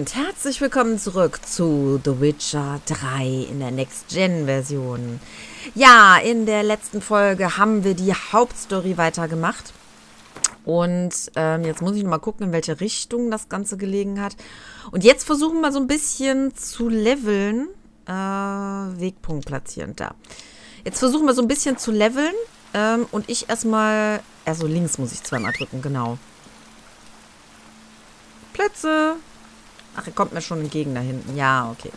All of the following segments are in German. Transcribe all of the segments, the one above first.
und herzlich willkommen zurück zu The Witcher 3 in der Next-Gen-Version. Ja, in der letzten Folge haben wir die Hauptstory weitergemacht. Und ähm, jetzt muss ich noch mal gucken, in welche Richtung das Ganze gelegen hat. Und jetzt versuchen wir so ein bisschen zu leveln. Äh, Wegpunkt platzieren, da. Jetzt versuchen wir so ein bisschen zu leveln. Ähm, und ich erstmal, also links muss ich zweimal drücken, genau. Plätze. Ach, er kommt mir schon entgegen da hinten. Ja, okay.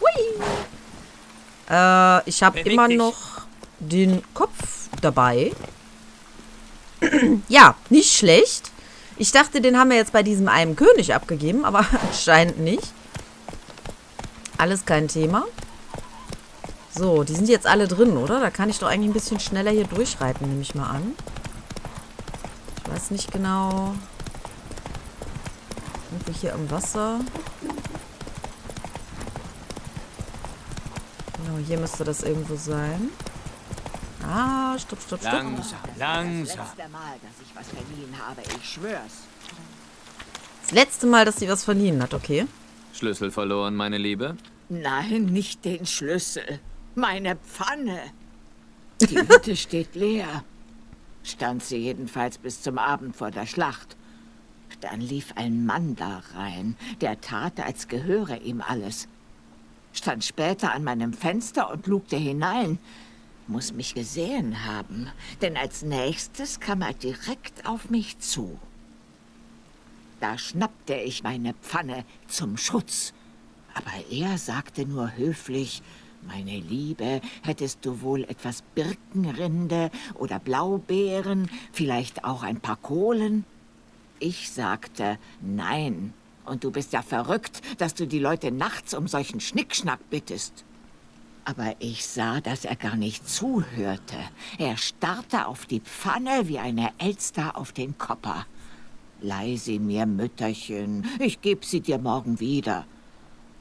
Hui. Äh, ich habe immer noch den Kopf dabei. ja, nicht schlecht. Ich dachte, den haben wir jetzt bei diesem einen König abgegeben, aber anscheinend nicht. Alles kein Thema. So, die sind jetzt alle drin, oder? Da kann ich doch eigentlich ein bisschen schneller hier durchreiten, nehme ich mal an. Ich weiß nicht genau. Wir hier am Wasser? Genau, hier müsste das irgendwo sein. Ah, stopp, stopp, stopp. Langsam, langsam. Das letzte Mal, dass ich was verliehen habe, ich schwör's. Das letzte Mal, dass sie was verliehen hat, okay. Schlüssel verloren, meine Liebe? Nein, nicht den Schlüssel. Meine Pfanne. Die Hütte steht leer. Stand sie jedenfalls bis zum Abend vor der Schlacht. Dann lief ein Mann da rein, der tat, als gehöre ihm alles. Stand später an meinem Fenster und lugte hinein muss mich gesehen haben, denn als nächstes kam er direkt auf mich zu. Da schnappte ich meine Pfanne zum Schutz, aber er sagte nur höflich, meine Liebe, hättest du wohl etwas Birkenrinde oder Blaubeeren, vielleicht auch ein paar Kohlen? Ich sagte, nein, und du bist ja verrückt, dass du die Leute nachts um solchen Schnickschnack bittest. Aber ich sah, dass er gar nicht zuhörte. Er starrte auf die Pfanne wie eine Elster auf den Kopper. Leih sie mir, Mütterchen. Ich geb sie dir morgen wieder.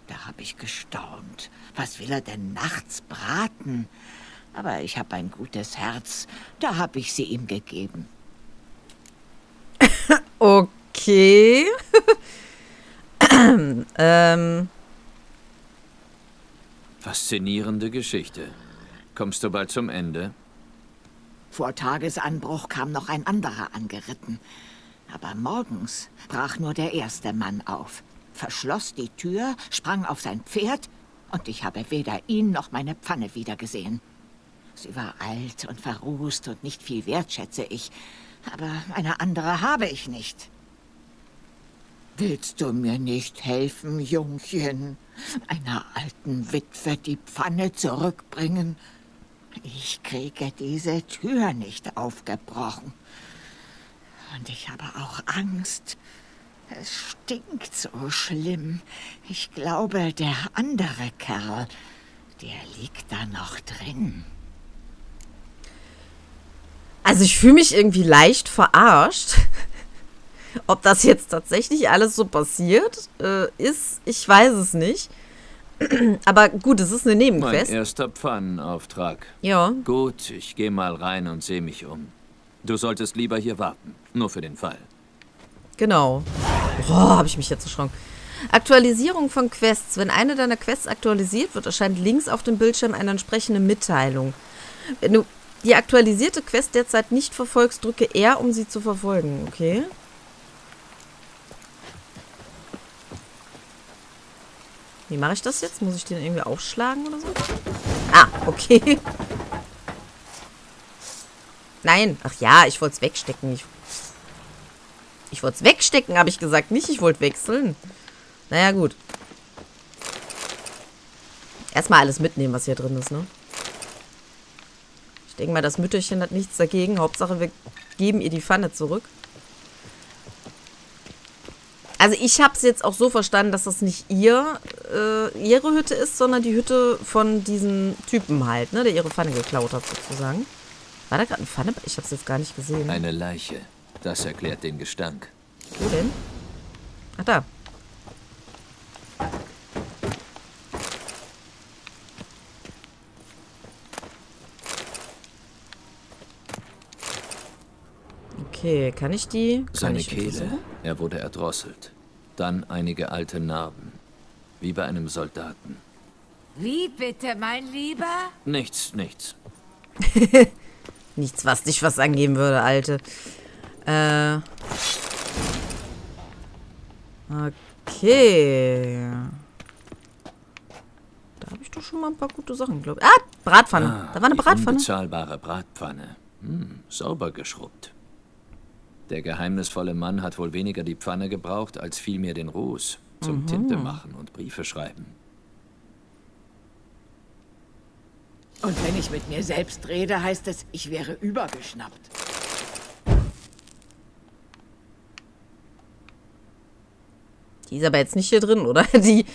Da hab ich gestaunt. Was will er denn nachts braten? Aber ich hab ein gutes Herz. Da hab ich sie ihm gegeben. Okay. ähm, Faszinierende Geschichte. Kommst du bald zum Ende? Vor Tagesanbruch kam noch ein anderer angeritten. Aber morgens brach nur der erste Mann auf, verschloss die Tür, sprang auf sein Pferd und ich habe weder ihn noch meine Pfanne wiedergesehen. Sie war alt und verrußt und nicht viel wert, schätze ich. Aber eine andere habe ich nicht. Willst du mir nicht helfen, Jungchen? Einer alten Witwe die Pfanne zurückbringen? Ich kriege diese Tür nicht aufgebrochen. Und ich habe auch Angst. Es stinkt so schlimm. Ich glaube, der andere Kerl, der liegt da noch drin. Also ich fühle mich irgendwie leicht verarscht. Ob das jetzt tatsächlich alles so passiert äh, ist, ich weiß es nicht. Aber gut, es ist eine Nebenquest. Mein erster Pfannenauftrag. Ja. Gut, ich gehe mal rein und sehe mich um. Du solltest lieber hier warten. Nur für den Fall. Genau. Boah, habe ich mich jetzt erschrocken. Aktualisierung von Quests. Wenn eine deiner Quests aktualisiert wird, erscheint links auf dem Bildschirm eine entsprechende Mitteilung. Wenn du die aktualisierte Quest derzeit nicht verfolgst, drücke R, um sie zu verfolgen. Okay. Wie mache ich das jetzt? Muss ich den irgendwie aufschlagen oder so? Ah, okay. Nein. Ach ja, ich wollte es wegstecken. Ich, ich wollte es wegstecken, habe ich gesagt. Nicht, ich wollte wechseln. Naja, gut. Erstmal alles mitnehmen, was hier drin ist, ne? Ich denke mal, das Mütterchen hat nichts dagegen. Hauptsache, wir geben ihr die Pfanne zurück. Also ich habe es jetzt auch so verstanden, dass das nicht ihr, äh, ihre Hütte ist, sondern die Hütte von diesem Typen halt, ne, der ihre Pfanne geklaut hat sozusagen. War da gerade eine Pfanne? Ich habe es jetzt gar nicht gesehen. Eine Leiche. Das erklärt den Gestank. Wo denn? Ach da. Okay, kann ich die? Kann Seine ich Kehle. Er wurde erdrosselt. Dann einige alte Narben. Wie bei einem Soldaten. Wie bitte, mein Lieber? Nichts, nichts. Nichts, was dich was angeben würde, Alte. Äh. Okay. Da habe ich doch schon mal ein paar gute Sachen, glaube ich. Ah, Bratpfanne. Ah, da war eine die Bratpfanne. Unbezahlbare Bratpfanne. Hm, sauber geschrubbt. Der geheimnisvolle Mann hat wohl weniger die Pfanne gebraucht, als vielmehr den Ruß. Zum Mhm. Tinte machen und Briefe schreiben. Und wenn ich mit mir selbst rede, heißt es, ich wäre übergeschnappt. Die ist aber jetzt nicht hier drin, oder? Die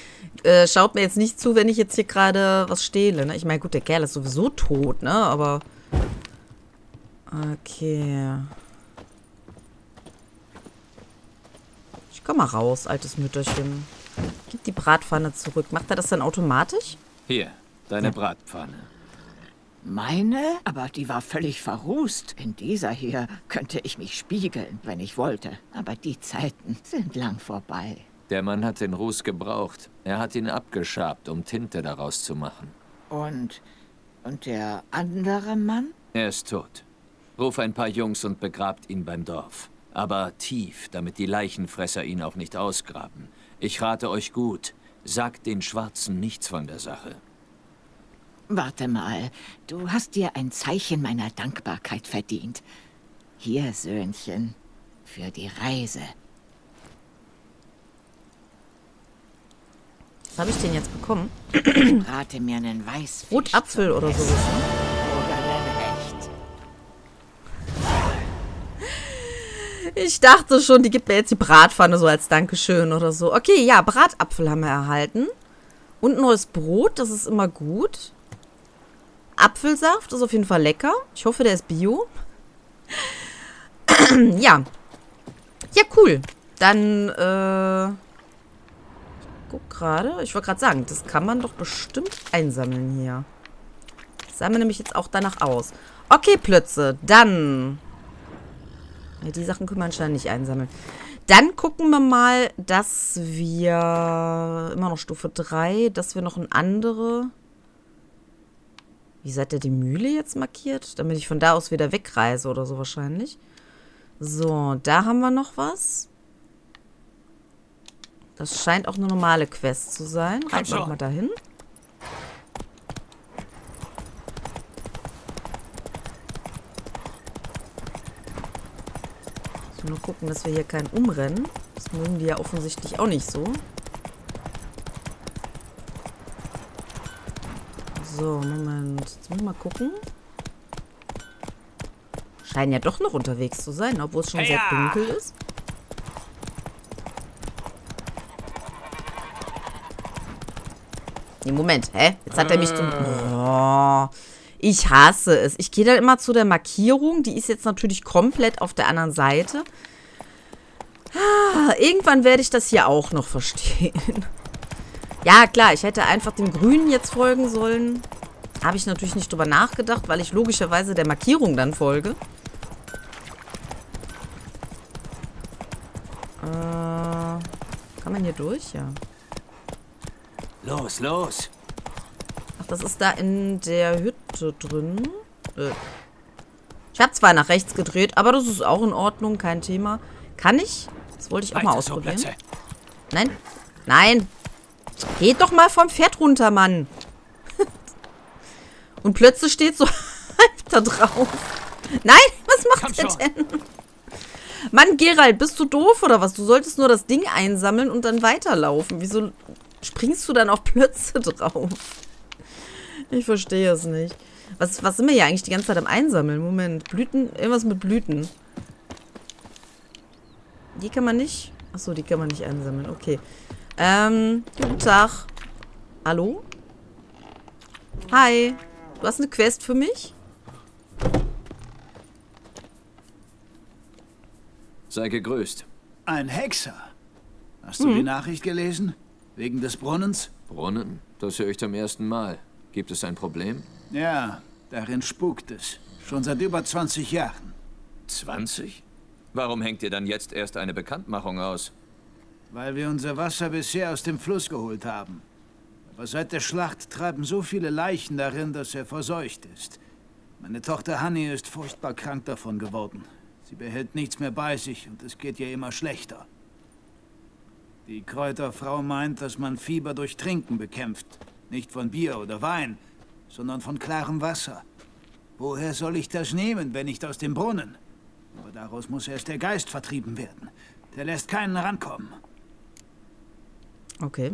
äh, schaut mir jetzt nicht zu, wenn ich jetzt hier gerade was stehle. Ne? Ich meine, gut, der Kerl ist sowieso tot, ne? Aber. Okay. Komm mal raus, altes Mütterchen. Gib die Bratpfanne zurück. Macht er das dann automatisch? Hier, deine Bratpfanne. Meine? Aber die war völlig verrußt. In dieser hier könnte ich mich spiegeln, wenn ich wollte. Aber die Zeiten sind lang vorbei. Der Mann hat den Ruß gebraucht. Er hat ihn abgeschabt, um Tinte daraus zu machen. Und. Und der andere Mann? Er ist tot. Ruf ein paar Jungs und begrabt ihn beim Dorf. Aber tief, damit die Leichenfresser ihn auch nicht ausgraben. Ich rate euch gut, sagt den Schwarzen nichts von der Sache. Warte mal, du hast dir ein Zeichen meiner Dankbarkeit verdient. Hier, Söhnchen, für die Reise. Was habe ich denn jetzt bekommen? Rate mir einen Weißfisch. Rotapfel oder sowas, Ich dachte schon, die gibt mir jetzt die Bratpfanne so als Dankeschön oder so. Okay, ja, Bratapfel haben wir erhalten. Und neues Brot, das ist immer gut. Apfelsaft ist auf jeden Fall lecker. Ich hoffe, der ist bio. ja. Ja, cool. Dann, äh. Ich guck gerade. Ich wollte gerade sagen, das kann man doch bestimmt einsammeln hier. Das sah nämlich jetzt auch danach aus. Okay, Plötze. Dann. Die Sachen können wir anscheinend nicht einsammeln. Dann gucken wir mal, dass wir immer noch Stufe 3, dass wir noch ein andere. Wie seid ihr die Mühle jetzt markiert? Damit ich von da aus wieder wegreise oder so wahrscheinlich. So, da haben wir noch was. Das scheint auch eine normale Quest zu sein. Reiten wir mal dahin. Nur gucken, dass wir hier keinen umrennen. Das mögen die ja offensichtlich auch nicht so. So, Moment. Jetzt muss ich mal gucken. Scheinen ja doch noch unterwegs zu sein, obwohl es schon sehr dunkel ist. Nee, Moment, hä? Jetzt hat er mich zum... Oh, ich hasse es. Ich gehe dann immer zu der Markierung. Die ist jetzt natürlich komplett auf der anderen Seite. Ah, irgendwann werde ich das hier auch noch verstehen. Ja, klar, ich hätte einfach dem Grünen jetzt folgen sollen. Habe ich natürlich nicht drüber nachgedacht, weil ich logischerweise der Markierung dann folge. Äh, kann man hier durch? Ja. Los, los! Das ist da in der Hütte drin. Äh. Ich habe zwar nach rechts gedreht, aber das ist auch in Ordnung, kein Thema. Kann ich? Das wollte ich auch mal ausprobieren. Nein, nein. Geht doch mal vom Pferd runter, Mann. Und plötzlich steht so halb da drauf. Nein, was macht er schon. denn? Mann, Gerald, bist du doof oder was? Du solltest nur das Ding einsammeln und dann weiterlaufen. Wieso springst du dann auf Plötze drauf? Ich verstehe es nicht. Was, was sind wir hier eigentlich die ganze Zeit am Einsammeln? Moment, Blüten, irgendwas mit Blüten. Die kann man nicht. Achso, die kann man nicht einsammeln. Okay. Ähm, guten Tag. Hallo? Hi. Du hast eine Quest für mich? Sei gegrüßt. Ein Hexer. Hast du die Nachricht gelesen? Wegen des Brunnens? Brunnen? Das höre ich zum ersten Mal. Gibt es ein Problem? Ja, darin spukt es. Schon seit über 20 Jahren. 20? Warum hängt ihr dann jetzt erst eine Bekanntmachung aus? Weil wir unser Wasser bisher aus dem Fluss geholt haben. Aber seit der Schlacht treiben so viele Leichen darin, dass er verseucht ist. Meine Tochter Hanni ist furchtbar krank davon geworden. Sie behält nichts mehr bei sich und es geht ihr immer schlechter. Die Kräuterfrau meint, dass man Fieber durch Trinken bekämpft. Nicht von Bier oder Wein, sondern von klarem Wasser. Woher soll ich das nehmen, wenn nicht aus dem Brunnen? Aber daraus muss erst der Geist vertrieben werden. Der lässt keinen rankommen. Okay.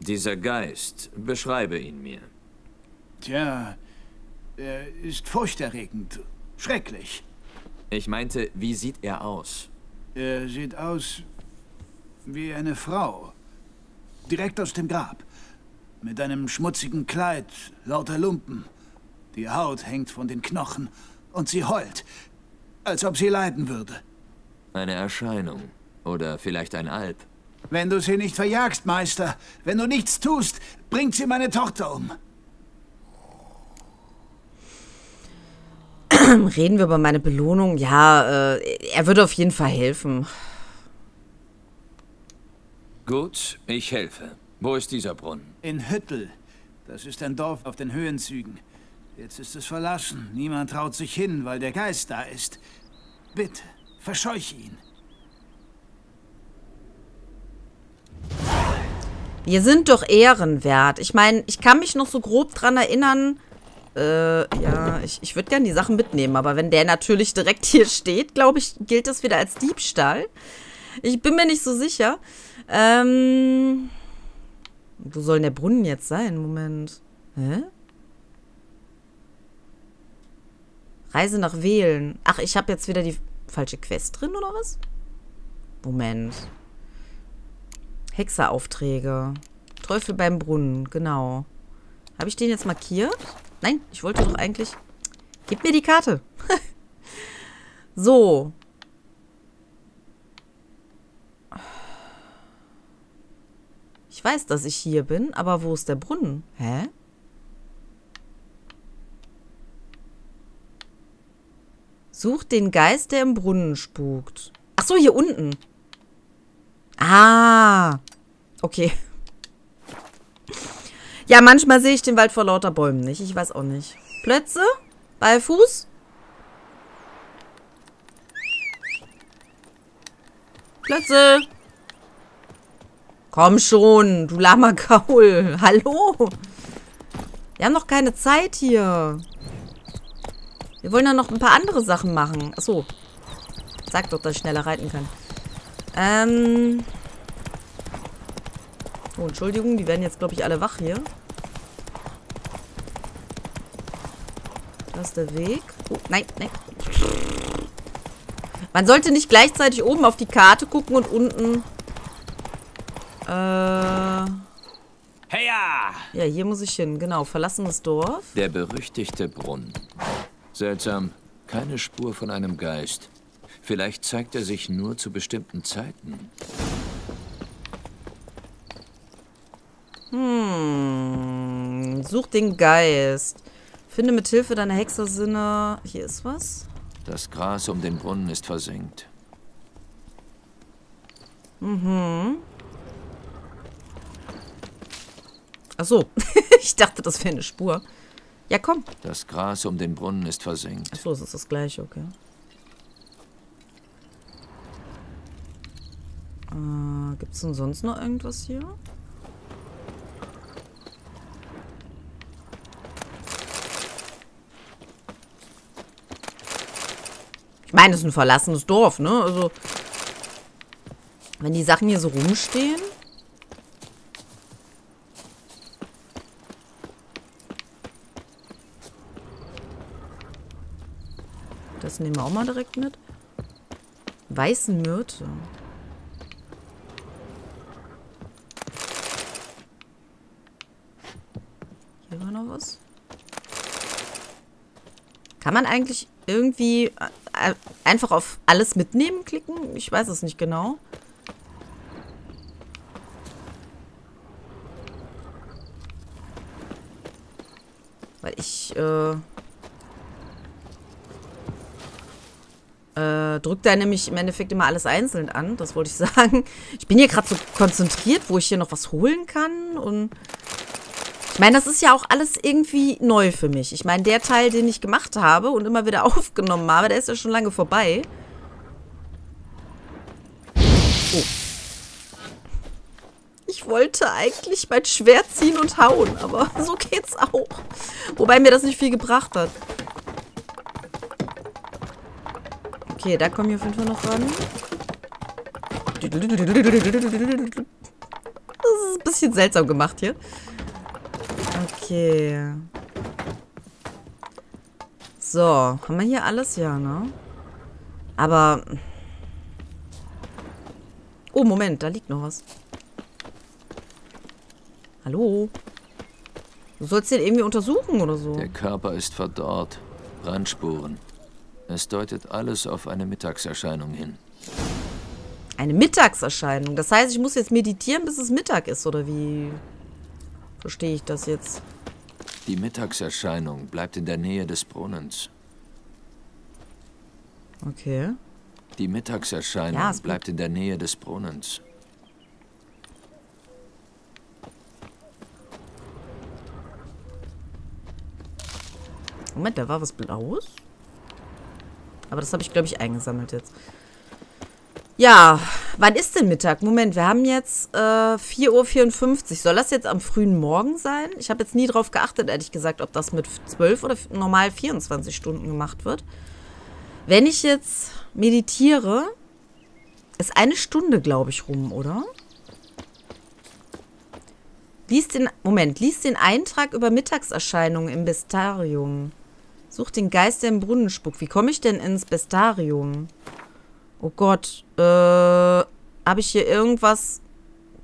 Dieser Geist, beschreibe ihn mir. Tja, er ist furchterregend. Schrecklich. Ich meinte, wie sieht er aus? Er sieht aus wie eine Frau. Direkt aus dem Grab. Mit einem schmutzigen Kleid, lauter Lumpen. Die Haut hängt von den Knochen und sie heult, als ob sie leiden würde. Eine Erscheinung. Oder vielleicht ein Alp. Wenn du sie nicht verjagst, Meister, wenn du nichts tust, bringt sie meine Tochter um. Reden wir über meine Belohnung. Ja, äh, er würde auf jeden Fall helfen. Gut, ich helfe. Wo ist dieser Brunnen? In Hüttel. Das ist ein Dorf auf den Höhenzügen. Jetzt ist es verlassen. Niemand traut sich hin, weil der Geist da ist. Bitte, verscheuche ihn. Wir sind doch ehrenwert. Ich meine, ich kann mich noch so grob dran erinnern. Äh, ja, ich, ich würde gerne die Sachen mitnehmen, aber wenn der natürlich direkt hier steht, glaube ich, gilt das wieder als Diebstahl. Ich bin mir nicht so sicher. Ähm. Wo soll denn der Brunnen jetzt sein? Moment. Hä? Reise nach Wählen. Ach, ich habe jetzt wieder die falsche Quest drin, oder was? Moment. Hexeraufträge. Teufel beim Brunnen, genau. Habe ich den jetzt markiert? Nein, ich wollte doch eigentlich... Gib mir die Karte. so. Ich weiß, dass ich hier bin, aber wo ist der Brunnen? Hä? Sucht den Geist, der im Brunnen spukt. Ach so, hier unten. Ah. Okay. Ja, manchmal sehe ich den Wald vor lauter Bäumen nicht. Ich weiß auch nicht. Plötze? Bei Fuß? Plötze. Komm schon, du lahmer Gaul. Hallo. Wir haben noch keine Zeit hier. Wir wollen ja noch ein paar andere Sachen machen. Achso. Sag doch, dass ich schneller reiten kann. Ähm. Oh, Entschuldigung, die werden jetzt, glaube ich, alle wach hier. Da ist der Weg. Oh, nein, nein. Man sollte nicht gleichzeitig oben auf die Karte gucken und unten... Äh... Hey ja! Ja, hier muss ich hin. Genau, verlassenes Dorf. Der berüchtigte Brunnen. Seltsam, keine Spur von einem Geist. Vielleicht zeigt er sich nur zu bestimmten Zeiten. Hm. Such den Geist. Finde mit Hilfe deiner Hexersinne. Hier ist was. Das Gras um den Brunnen ist versenkt. Mhm. Ach so. ich dachte, das wäre eine Spur. Ja, komm. Das Gras um den Brunnen ist versenkt. Ach so, es ist das gleiche, okay. Äh, Gibt es denn sonst noch irgendwas hier? Ich meine, es ist ein verlassenes Dorf, ne? Also, wenn die Sachen hier so rumstehen. Nehmen wir auch mal direkt mit. Weißen Myrte. Hier war noch was. Kann man eigentlich irgendwie äh, einfach auf alles mitnehmen klicken? Ich weiß es nicht genau. Weil ich, äh... äh, drückt er nämlich im Endeffekt immer alles einzeln an. Das wollte ich sagen. Ich bin hier gerade so konzentriert, wo ich hier noch was holen kann. Und ich meine, das ist ja auch alles irgendwie neu für mich. Ich meine, der Teil, den ich gemacht habe und immer wieder aufgenommen habe, der ist ja schon lange vorbei. Oh. Ich wollte eigentlich mein Schwert ziehen und hauen, aber so geht's auch. Wobei mir das nicht viel gebracht hat. Okay, da kommen wir auf jeden Fall noch ran. Das ist ein bisschen seltsam gemacht hier. Okay. So, haben wir hier alles? Ja, ne? Aber... Oh, Moment, da liegt noch was. Hallo? Du sollst den irgendwie untersuchen oder so. Der Körper ist verdorrt. Brandspuren. Es deutet alles auf eine Mittagserscheinung hin. Eine Mittagserscheinung? Das heißt, ich muss jetzt meditieren, bis es Mittag ist, oder wie verstehe ich das jetzt? Die Mittagserscheinung bleibt in der Nähe des Brunnens. Okay. Die Mittagserscheinung Ja, bleibt in der Nähe des Brunnens. Moment, da war was Blaues? Aber das habe ich, glaube ich, eingesammelt jetzt. Ja, wann ist denn Mittag? Moment, wir haben jetzt äh, 4.54 Uhr. Soll das jetzt am frühen Morgen sein? Ich habe jetzt nie drauf geachtet, ehrlich gesagt, ob das mit 12 oder normal 24 Stunden gemacht wird. Wenn ich jetzt meditiere, ist eine Stunde, glaube ich, rum, oder? Lies den, Moment, lies den Eintrag über Mittagserscheinungen im Bestarium. Such den Geist, der im Brunnen spuckt. Wie komme ich denn ins Bestarium? Oh Gott, äh, habe ich hier irgendwas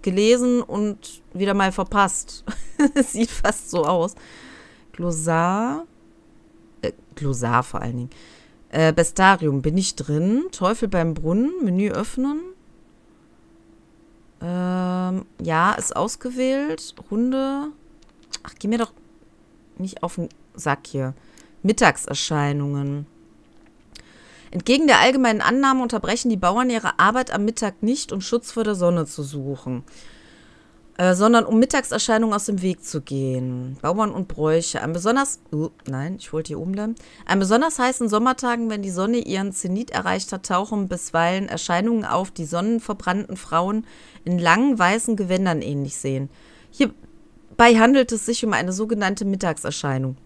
gelesen und wieder mal verpasst? Sieht fast so aus. Glossar, äh, Glossar vor allen Dingen. Äh, Bestarium, bin ich drin? Teufel beim Brunnen, Menü öffnen. Ähm, ja, ist ausgewählt. Runde. Ach, geh mir doch nicht auf den Sack hier. Mittagserscheinungen. Entgegen der allgemeinen Annahme unterbrechen die Bauern ihre Arbeit am Mittag nicht, um Schutz vor der Sonne zu suchen, äh, sondern um Mittagserscheinungen aus dem Weg zu gehen. Bauern und Bräuche. An besonders, uh, nein, ich wollte hier oben bleiben. An besonders heißen Sommertagen, wenn die Sonne ihren Zenit erreicht hat, tauchen bisweilen Erscheinungen auf, die sonnenverbrannten Frauen in langen weißen Gewändern ähnlich sehen. Hierbei handelt es sich um eine sogenannte Mittagserscheinung.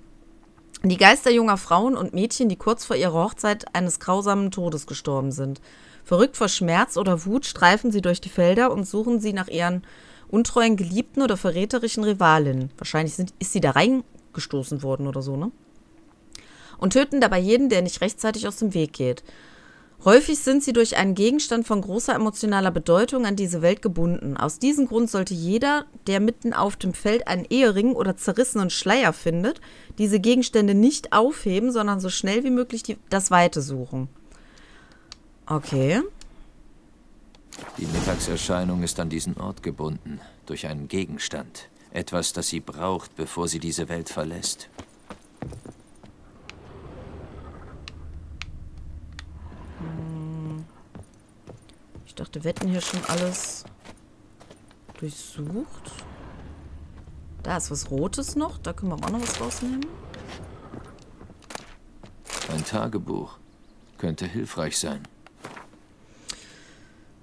Die Geister junger Frauen und Mädchen, die kurz vor ihrer Hochzeit eines grausamen Todes gestorben sind. Verrückt vor Schmerz oder Wut streifen sie durch die Felder und suchen sie nach ihren untreuen Geliebten oder verräterischen Rivalinnen. Wahrscheinlich sind, ist sie da reingestoßen worden oder so, ne? Und töten dabei jeden, der nicht rechtzeitig aus dem Weg geht. Häufig sind sie durch einen Gegenstand von großer emotionaler Bedeutung an diese Welt gebunden. Aus diesem Grund sollte jeder, der mitten auf dem Feld einen Ehering oder zerrissenen Schleier findet, diese Gegenstände nicht aufheben, sondern so schnell wie möglich die, das Weite suchen. Okay. Die Mittagserscheinung ist an diesen Ort gebunden, durch einen Gegenstand. Etwas, das sie braucht, bevor sie diese Welt verlässt. Ich dachte, wir hätten hier schon alles durchsucht. Da ist was Rotes noch. Da können wir auch noch was rausnehmen. Ein Tagebuch. Könnte hilfreich sein.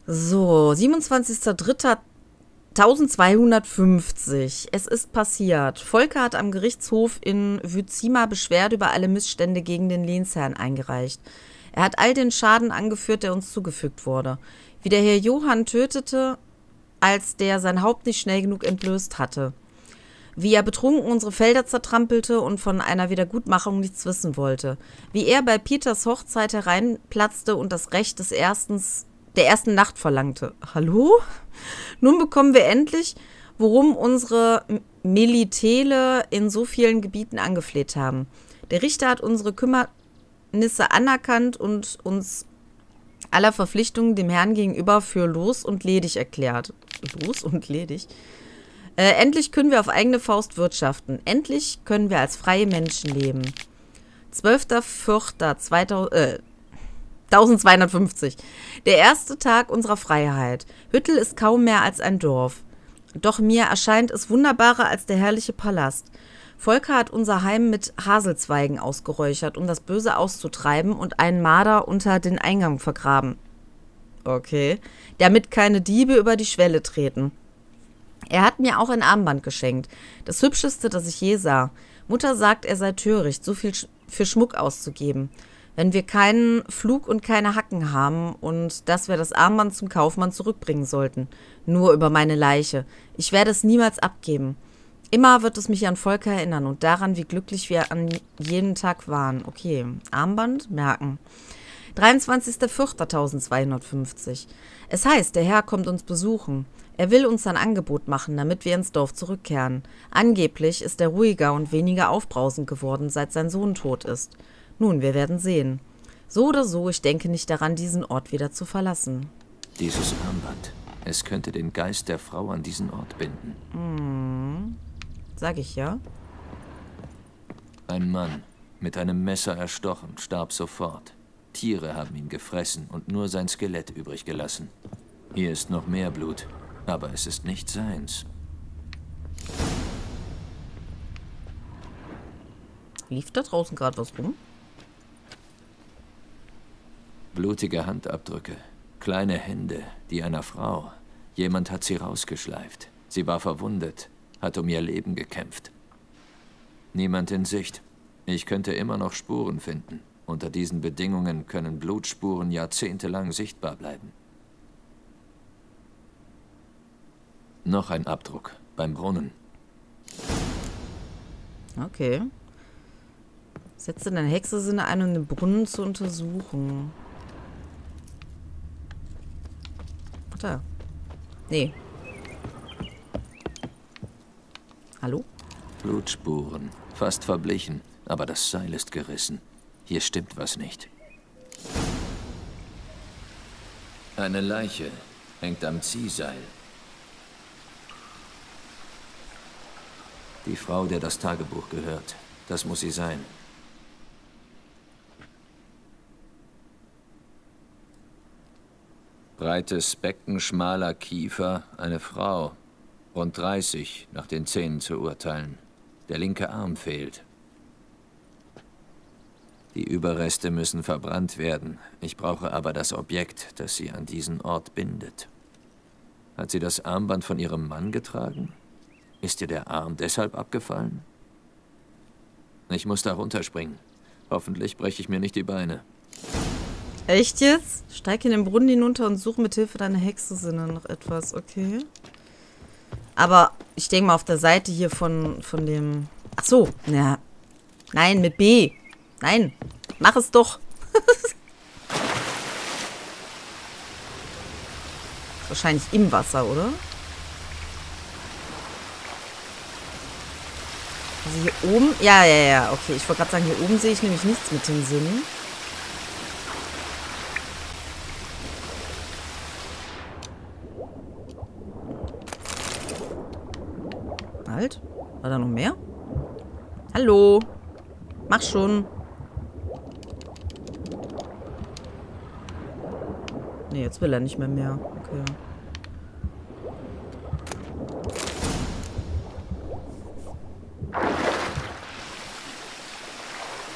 So, 27.03.1250. Es ist passiert. Volker hat am Gerichtshof in Wyzima Beschwerde über alle Missstände gegen den Lehnsherrn eingereicht. Er hat all den Schaden angeführt, der uns zugefügt wurde. Wie der Herr Johann tötete, als der sein Haupt nicht schnell genug entblößt hatte. Wie er betrunken unsere Felder zertrampelte und von einer Wiedergutmachung nichts wissen wollte. Wie er bei Peters Hochzeit hereinplatzte und das Recht des erstens, der ersten Nacht verlangte. Hallo? Nun bekommen wir endlich, worum unsere Militele in so vielen Gebieten angefleht haben. Der Richter hat unsere Kümmernisse anerkannt und uns aller Verpflichtungen dem Herrn gegenüber für los und ledig erklärt. Los und ledig? Äh, endlich können wir auf eigene Faust wirtschaften. Endlich können wir als freie Menschen leben. 12.04.2000, äh, 1250. Der erste Tag unserer Freiheit. Hüttel ist kaum mehr als ein Dorf. Doch mir erscheint es wunderbarer als der herrliche Palast. Volker hat unser Heim mit Haselzweigen ausgeräuchert, um das Böse auszutreiben und einen Marder unter den Eingang vergraben. Okay. Damit keine Diebe über die Schwelle treten. Er hat mir auch ein Armband geschenkt. Das hübscheste, das ich je sah. Mutter sagt, er sei töricht, so viel für Schmuck auszugeben. Wenn wir keinen Flug und keine Hacken haben und dass wir das Armband zum Kaufmann zurückbringen sollten. Nur über meine Leiche. Ich werde es niemals abgeben. Immer wird es mich an Volker erinnern und daran, wie glücklich wir an jedem Tag waren. Okay, Armband merken. 23.04.1250. Es heißt, der Herr kommt uns besuchen. Er will uns ein Angebot machen, damit wir ins Dorf zurückkehren. Angeblich ist er ruhiger und weniger aufbrausend geworden, seit sein Sohn tot ist. Nun, wir werden sehen. So oder so, ich denke nicht daran, diesen Ort wieder zu verlassen. Dieses Armband. Es könnte den Geist der Frau an diesen Ort binden. Hm. Sag ich ja. Ein Mann, mit einem Messer erstochen, starb sofort. Tiere haben ihn gefressen und nur sein Skelett übrig gelassen. Hier ist noch mehr Blut, aber es ist nicht seins. Lief da draußen gerade was rum? Blutige Handabdrücke, kleine Hände, die einer Frau. Jemand hat sie rausgeschleift. Sie war verwundet, hat um ihr Leben gekämpft. Niemand in Sicht. Ich könnte immer noch Spuren finden. Unter diesen Bedingungen können Blutspuren jahrzehntelang sichtbar bleiben. Noch ein Abdruck beim Brunnen. Okay. Setze deine Hexesinne ein, um den Brunnen zu untersuchen. Da. Nee, Hallo? Blutspuren. Fast verblichen. Aber das Seil ist gerissen. Hier stimmt was nicht. Eine Leiche hängt am Ziehseil. Die Frau, der das Tagebuch gehört. Das muss sie sein. Breites Becken, schmaler Kiefer, eine Frau. Rund 30, nach den Zähnen zu urteilen. Der linke Arm fehlt. Die Überreste müssen verbrannt werden. Ich brauche aber das Objekt, das sie an diesen Ort bindet. Hat sie das Armband von ihrem Mann getragen? Ist ihr der Arm deshalb abgefallen? Ich muss da runterspringen. Hoffentlich breche ich mir nicht die Beine. Echt jetzt? Steig in den Brunnen hinunter und such mit Hilfe deiner Hexesinne noch etwas, okay? Aber ich denke mal auf der Seite hier von, von dem... Ach so, ja. Nein, mit B. Nein, mach es doch. Wahrscheinlich im Wasser, oder? Also hier oben... Ja, ja, ja, okay. Ich wollte gerade sagen, hier oben sehe ich nämlich nichts mit dem Sinn. Halt. War da noch mehr? Hallo. Mach schon. Ne, jetzt will er nicht mehr mehr. Okay.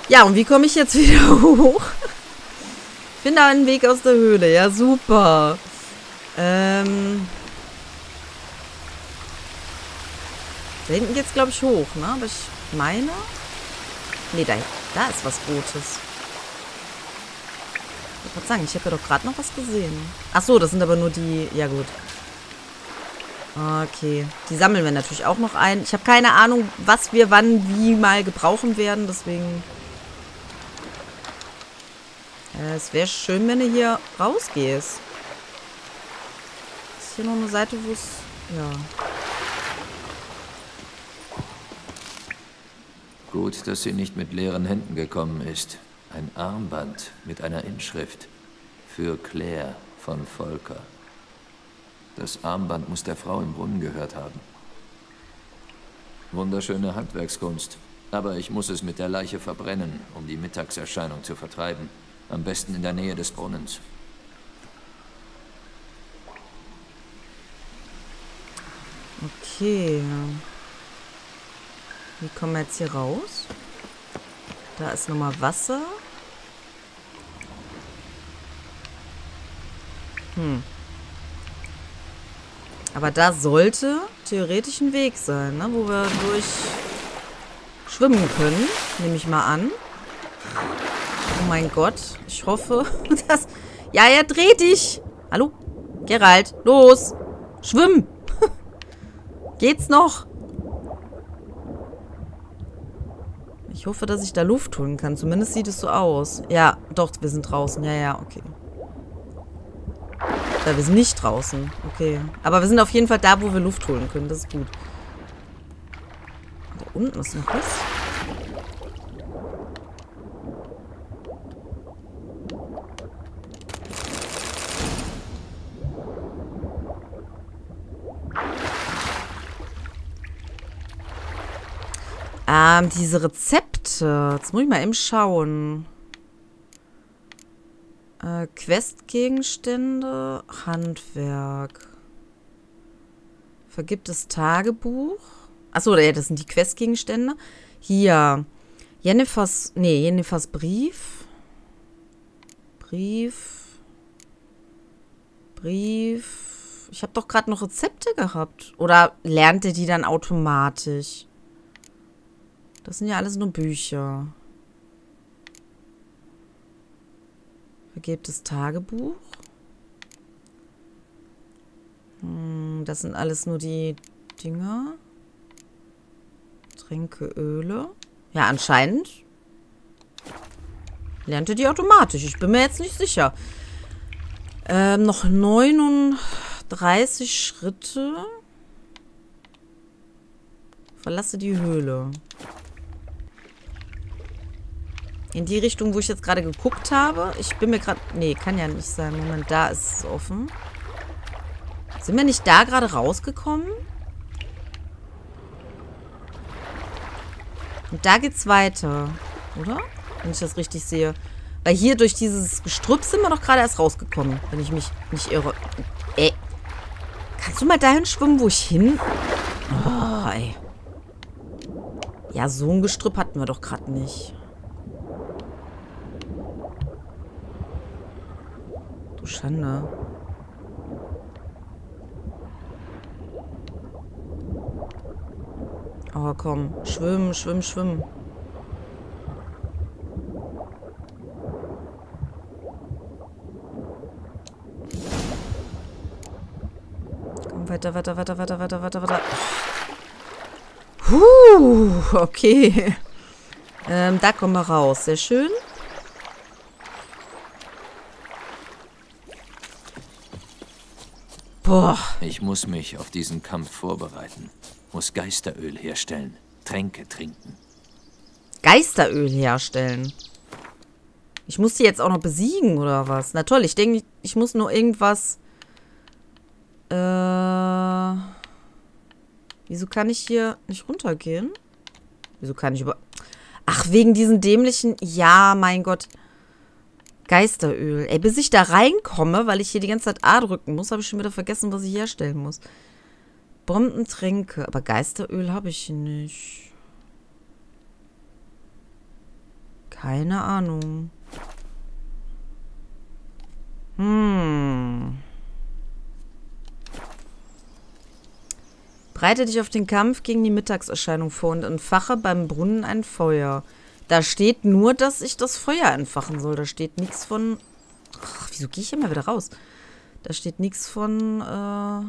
Ja, und wie komme ich jetzt wieder hoch? Finde einen Weg aus der Höhle. Ja, super. Ähm... Da hinten geht's, glaube ich, hoch, ne? Aber ich meine... Nee, da, da ist was Rotes. Ich wollte sagen, ich habe ja doch gerade noch was gesehen. Ach so, das sind aber nur die... Ja, gut. Okay. Die sammeln wir natürlich auch noch ein. Ich habe keine Ahnung, was wir wann wie mal gebrauchen werden. Deswegen... Äh, es wäre schön, wenn du hier rausgehst. Ist hier noch eine Seite, wo es... Ja. Gut, dass sie nicht mit leeren Händen gekommen ist. Ein Armband mit einer Inschrift. Für Claire von Volker. Das Armband muss der Frau im Brunnen gehört haben. Wunderschöne Handwerkskunst. Aber ich muss es mit der Leiche verbrennen, um die Mittagserscheinung zu vertreiben. Am besten in der Nähe des Brunnens. Okay. Wie kommen wir jetzt hier raus? Da ist nochmal Wasser. Hm. Aber da sollte theoretisch ein Weg sein, ne? wo wir durch schwimmen können. Nehme ich mal an. Oh mein Gott. Ich hoffe, dass... Ja, er dreht dich. Hallo? Gerald, los. Schwimm. Geht's noch? Ich hoffe, dass ich da Luft holen kann. Zumindest sieht es so aus. Ja, doch, wir sind draußen. Ja, ja, okay. Ja, wir sind nicht draußen. Okay. Aber wir sind auf jeden Fall da, wo wir Luft holen können. Das ist gut. Da unten ist noch was. Ähm, diese Rezepte. Jetzt muss ich mal eben schauen. Äh, Questgegenstände, Handwerk. Vergibtes Tagebuch. Achso, ja, das sind die Questgegenstände. Hier. Jennifers, nee, Jennifers Brief. Brief. Brief. Ich habe doch gerade noch Rezepte gehabt. Oder lernt ihr die dann automatisch? Das sind ja alles nur Bücher. Vergebtes Tagebuch. Hm, das sind alles nur die Dinger. Trinke Öle. Ja, anscheinend lernte die automatisch. Ich bin mir jetzt nicht sicher. Ähm, noch 39 Schritte. Verlasse die Höhle. In die Richtung, wo ich jetzt gerade geguckt habe. Ich bin mir gerade... Nee, kann ja nicht sein. Moment, da ist es offen. Sind wir nicht da gerade rausgekommen? Und da geht's weiter. Oder? Wenn ich das richtig sehe. Weil hier durch dieses Gestrüpp sind wir doch gerade erst rausgekommen. Wenn ich mich nicht irre. Ey. Kannst du mal dahin schwimmen, wo ich hin... Oh, ey. Ja, so ein Gestrüpp hatten wir doch gerade nicht. Du Schande. Oh, komm. Schwimmen, schwimmen, schwimmen. Komm, weiter, weiter, weiter, weiter, weiter, weiter, weiter. Huh, okay. Ähm, da kommen wir raus. Sehr schön. Boah. Ich muss mich auf diesen Kampf vorbereiten. Muss Geisteröl herstellen. Tränke trinken. Geisteröl herstellen? Ich muss die jetzt auch noch besiegen, oder was? Na toll, ich denke, ich muss nur irgendwas... Äh... Wieso kann ich hier nicht runtergehen? Wieso kann ich über... Ach, wegen diesen dämlichen... Ja, mein Gott. Geisteröl. Ey, bis ich da reinkomme, weil ich hier die ganze Zeit A drücken muss, habe ich schon wieder vergessen, was ich herstellen muss. Bombentränke. Aber Geisteröl habe ich nicht. Keine Ahnung. Hm. Breite dich auf den Kampf gegen die Mittagserscheinung vor und entfache beim Brunnen ein Feuer. Da steht nur, dass ich das Feuer entfachen soll. Da steht nichts von... Ach, wieso gehe ich immer wieder raus? Da steht nichts von... Äh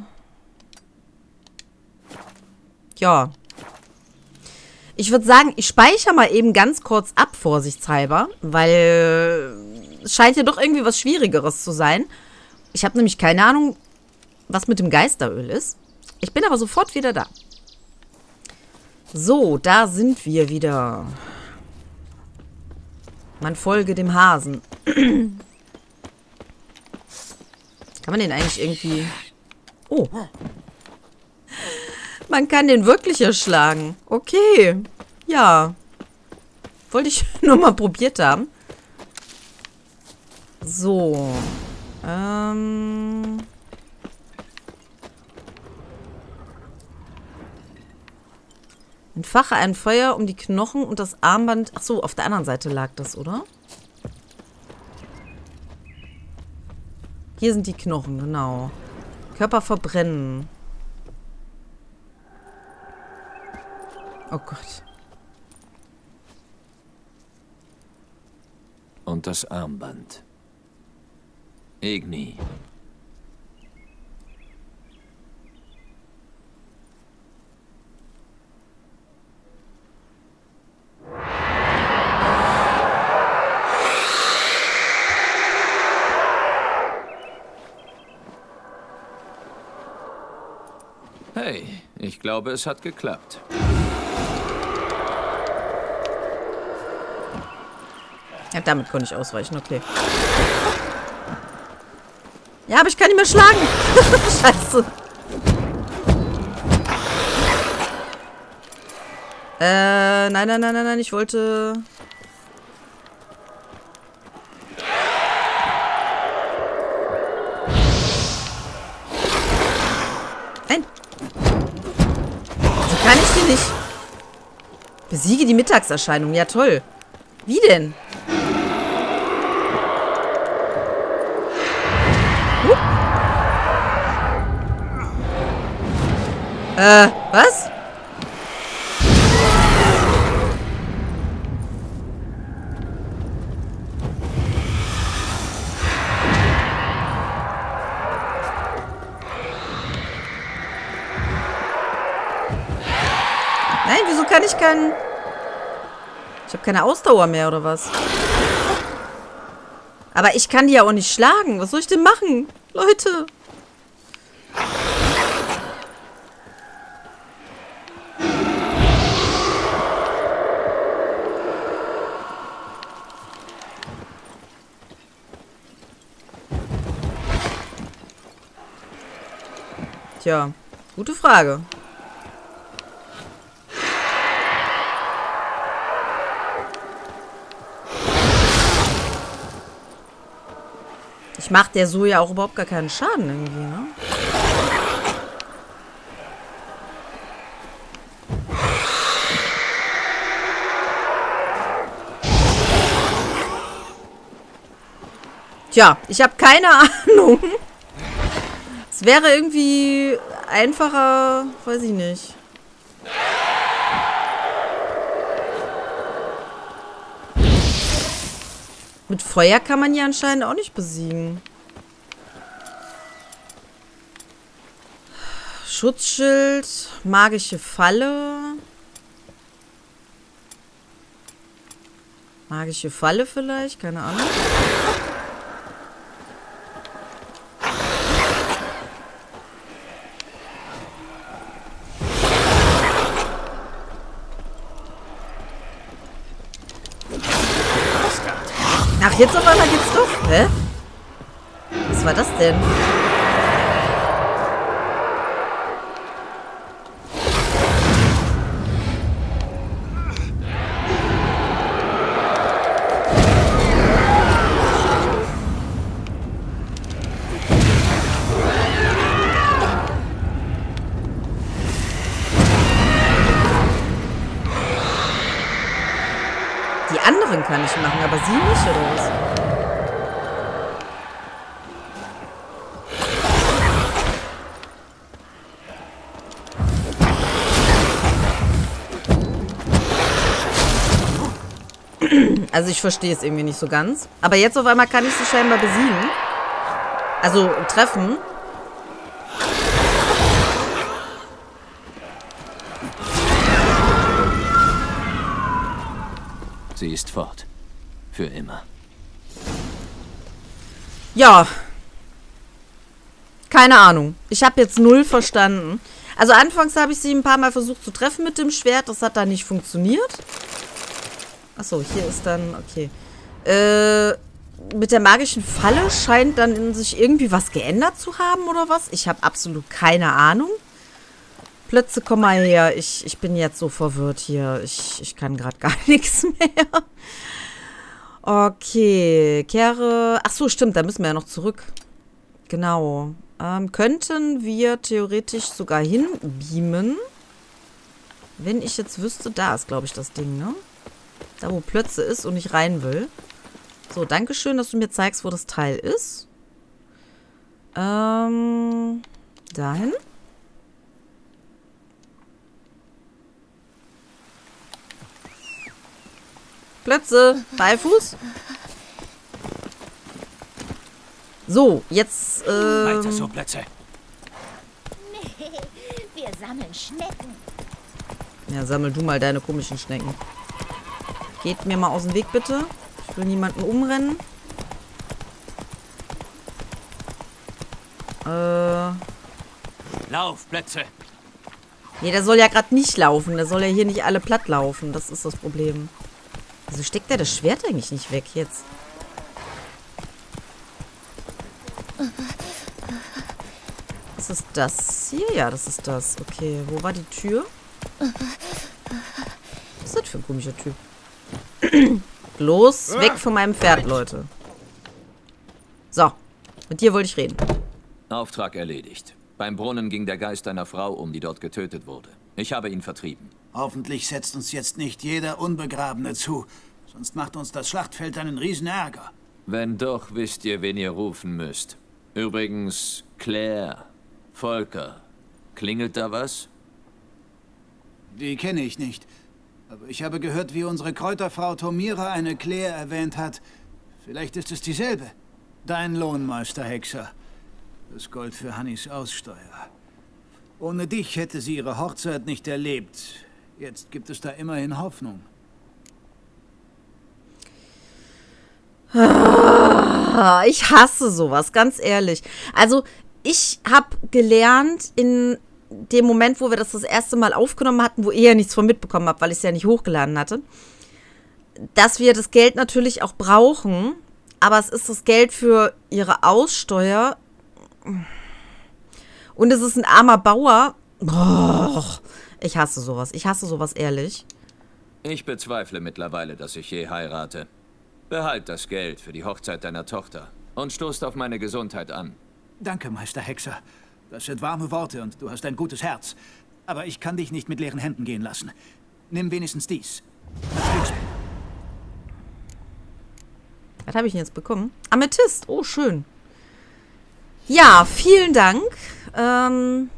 ja. Ich würde sagen, ich speichere mal eben ganz kurz ab, vorsichtshalber. Weil es scheint ja doch irgendwie was Schwierigeres zu sein. Ich habe nämlich keine Ahnung, was mit dem Geisteröl ist. Ich bin aber sofort wieder da. So, da sind wir wieder. Man folge dem Hasen. Kann man den eigentlich irgendwie... Oh. Man kann den wirklich erschlagen. Okay. Ja. Wollte ich nur mal probiert haben. So. Ähm. Entfache ein Feuer um die Knochen und das Armband. Ach so, auf der anderen Seite lag das, oder? Hier sind die Knochen, genau. Körper verbrennen. Oh Gott. Und das Armband. Igni. Hey, ich glaube, es hat geklappt. Ja, damit konnte ich ausweichen, okay. Ja, aber ich kann nicht mehr schlagen. Scheiße. Äh, nein, nein, nein, nein, nein, ich wollte... Besiege die Mittagserscheinung. Ja, toll. Wie denn? Hup. Äh, was? Nein, wieso kann ich keinen... Ich habe keine Ausdauer mehr, oder was? Aber ich kann die ja auch nicht schlagen. Was soll ich denn machen? Leute. Tja, gute Frage. Ich mach der so ja auch überhaupt gar keinen Schaden irgendwie, ne? Tja, ich habe keine Ahnung. Es wäre irgendwie einfacher, weiß ich nicht. Mit Feuer kann man ja anscheinend auch nicht besiegen. Schutzschild, magische Falle. Magische Falle vielleicht, keine Ahnung. Jetzt auf einmal geht's doch. Hä? Was war das denn? Verstehe es irgendwie nicht so ganz. Aber jetzt auf einmal kann ich sie scheinbar besiegen. Also treffen. Sie ist fort. Für immer. Ja. Keine Ahnung. Ich habe jetzt null verstanden. Also anfangs habe ich sie ein paar Mal versucht zu treffen mit dem Schwert. Das hat dann nicht funktioniert. Achso, hier ist dann... Okay. Äh, mit der magischen Falle scheint dann in sich irgendwie was geändert zu haben oder was? Ich habe absolut keine Ahnung. Plötze, komm mal her. Ich, ich bin jetzt so verwirrt hier. Ich, ich kann gerade gar nichts mehr. Okay, kehre. Ach so, stimmt, da müssen wir ja noch zurück. Genau. Ähm, könnten wir theoretisch sogar hinbeamen. Wenn ich jetzt wüsste, da ist, glaube ich, das Ding, ne? Da, wo Plötze ist und ich rein will. So, danke schön, dass du mir zeigst, wo das Teil ist. Ähm, dahin. Plötze, Beifuß. So, jetzt, Weiter ähm, so, Plätze. Nee, wir sammeln Schnecken. Ja, sammel du mal deine komischen Schnecken. Geht mir mal aus dem Weg, bitte. Ich will niemanden umrennen. Äh, Lauf, Plätze. nee, der soll ja gerade nicht laufen. Der soll ja hier nicht alle platt laufen. Das ist das Problem. Wieso steckt der das Schwert eigentlich nicht weg jetzt? Was ist das hier? Ja, das ist das. Okay, wo war die Tür? Was ist das für ein komischer Typ? Los, weg von meinem Pferd, Leute. So, mit dir wollte ich reden. Auftrag erledigt. Beim Brunnen ging der Geist einer Frau um, die dort getötet wurde. Ich habe ihn vertrieben. Hoffentlich setzt uns jetzt nicht jeder Unbegrabene zu. Sonst macht uns das Schlachtfeld einen riesen Ärger. Wenn doch, wisst ihr, wen ihr rufen müsst. Übrigens, Claire, Volker. Klingelt da was? Die kenne ich nicht. Aber ich habe gehört, wie unsere Kräuterfrau Tomira eine Claire erwähnt hat. Vielleicht ist es dieselbe. Dein Lohnmeister, Hexer. Das Gold für Hannis Aussteuer. Ohne dich hätte sie ihre Hochzeit nicht erlebt. Jetzt gibt es da immerhin Hoffnung. Ah, Ich hasse sowas, ganz ehrlich. Also, ich habe gelernt in dem Moment, wo wir das das erste Mal aufgenommen hatten, wo ihr ja nichts von mitbekommen habt, weil ich es ja nicht hochgeladen hatte, dass wir das Geld natürlich auch brauchen, aber es ist das Geld für ihre Aussteuer und es ist ein armer Bauer. Boah, ich hasse sowas. Ich hasse sowas ehrlich. Ich bezweifle mittlerweile, dass ich je heirate. Behalt das Geld für die Hochzeit deiner Tochter und stoßt auf meine Gesundheit an. Danke, Meister Hexer. Das sind warme Worte und du hast ein gutes Herz. Aber ich kann dich nicht mit leeren Händen gehen lassen. Nimm wenigstens dies. Was habe ich denn jetzt bekommen? Amethyst. Oh, schön. Ja, vielen Dank. Ähm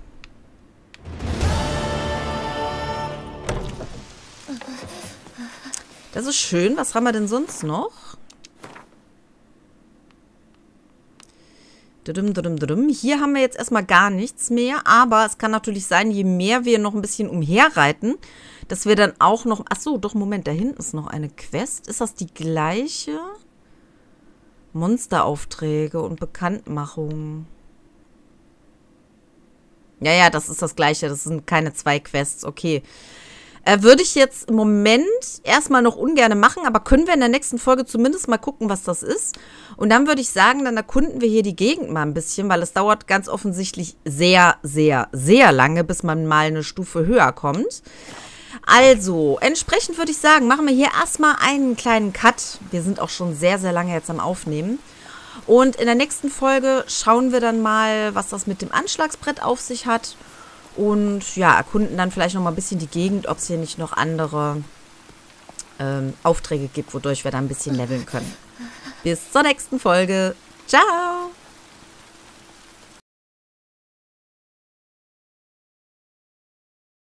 das ist schön. Was haben wir denn sonst noch? Hier haben wir jetzt erstmal gar nichts mehr, aber es kann natürlich sein, je mehr wir noch ein bisschen umherreiten, dass wir dann auch noch. Ach so, doch, Moment, da hinten ist noch eine Quest. Ist das die gleiche? Monsteraufträge und Bekanntmachungen. Ja, ja, das ist das gleiche. Das sind keine zwei Quests. Okay. Äh, Würde ich jetzt im Moment erstmal noch ungern machen, aber können wir in der nächsten Folge zumindest mal gucken, was das ist. Und dann würde ich sagen, dann erkunden wir hier die Gegend mal ein bisschen, weil es dauert ganz offensichtlich sehr, sehr, sehr lange, bis man mal eine Stufe höher kommt. Also, entsprechend würde ich sagen, machen wir hier erstmal einen kleinen Cut. Wir sind auch schon sehr, sehr lange jetzt am Aufnehmen. Und in der nächsten Folge schauen wir dann mal, was das mit dem Anschlagsbrett auf sich hat. Und ja, erkunden dann vielleicht noch mal ein bisschen die Gegend, ob es hier nicht noch andere ähm, Aufträge gibt, wodurch wir dann ein bisschen leveln können. Bis zur nächsten Folge. Ciao!